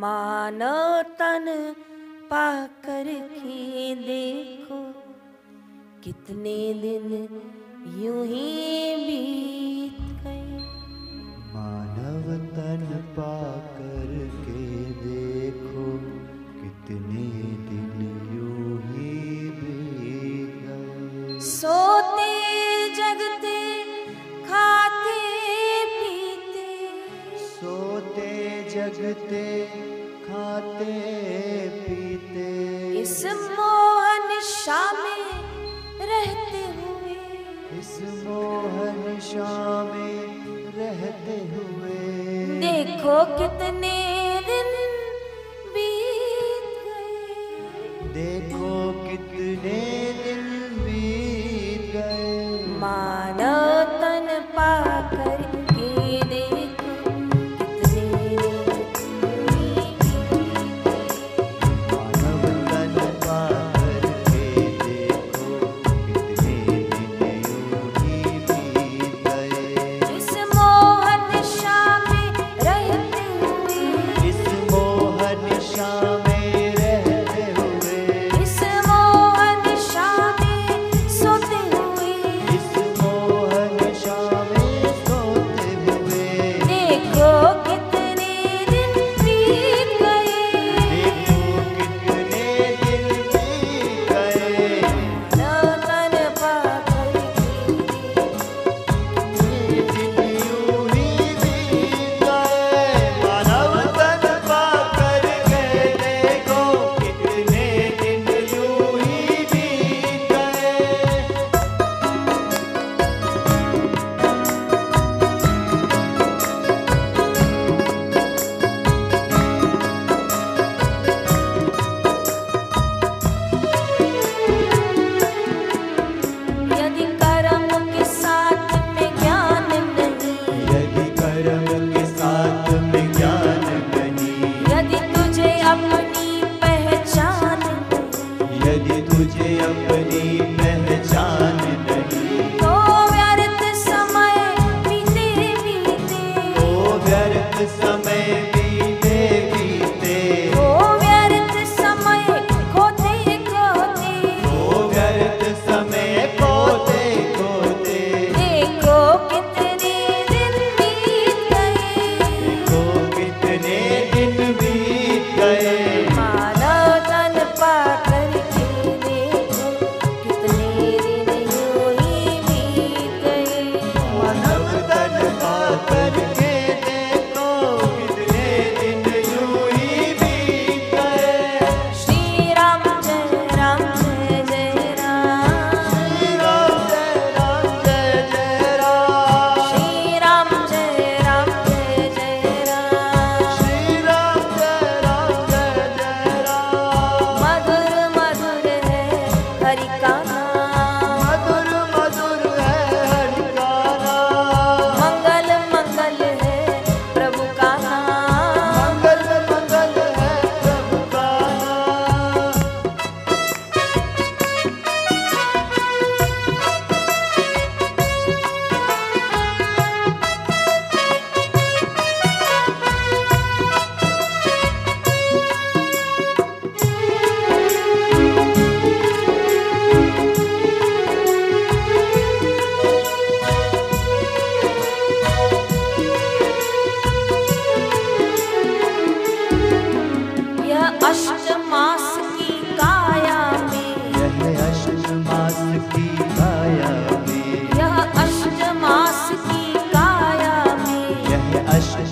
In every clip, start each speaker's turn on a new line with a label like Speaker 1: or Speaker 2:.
Speaker 1: मानव तन पाकर के देखो कितने दिन यूँ ही बीत गए।
Speaker 2: मानव तन पाकर के देखो कितने दिन यूँ ही बीत गए।
Speaker 1: सोते जगते खाते पीते।
Speaker 2: सोते जगते खाते पीते।
Speaker 1: इस मोहन में रहते हुए।
Speaker 2: इस मोहन शाम में रहते हुए।
Speaker 1: देखो कितने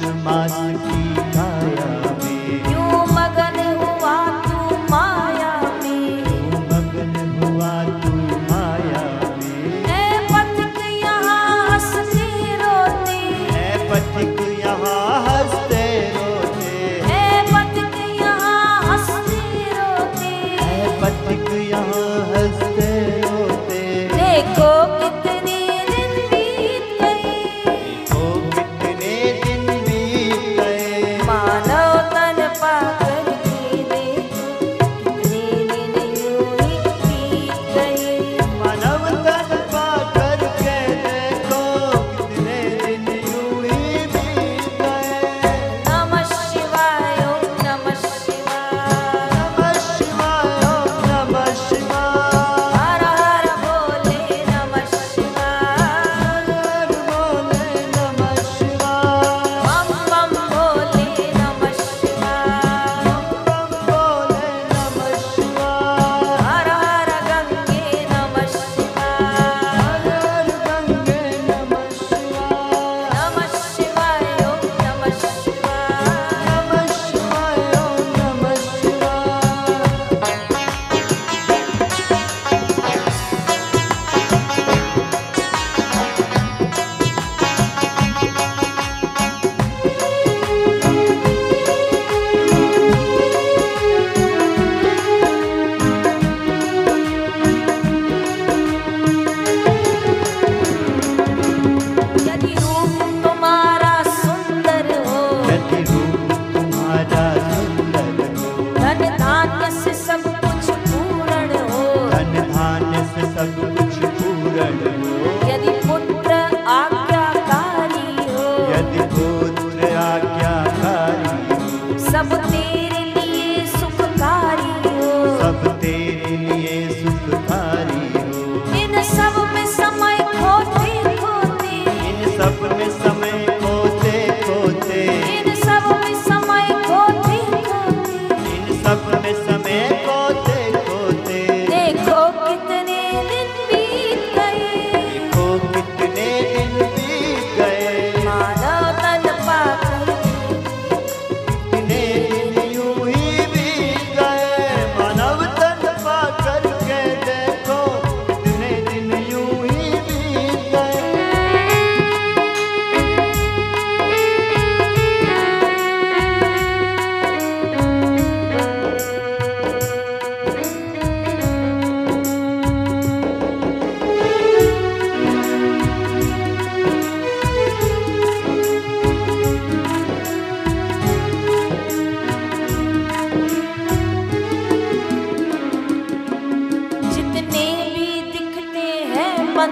Speaker 1: मास की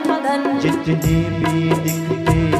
Speaker 1: बंधन
Speaker 2: जितने भी दिखते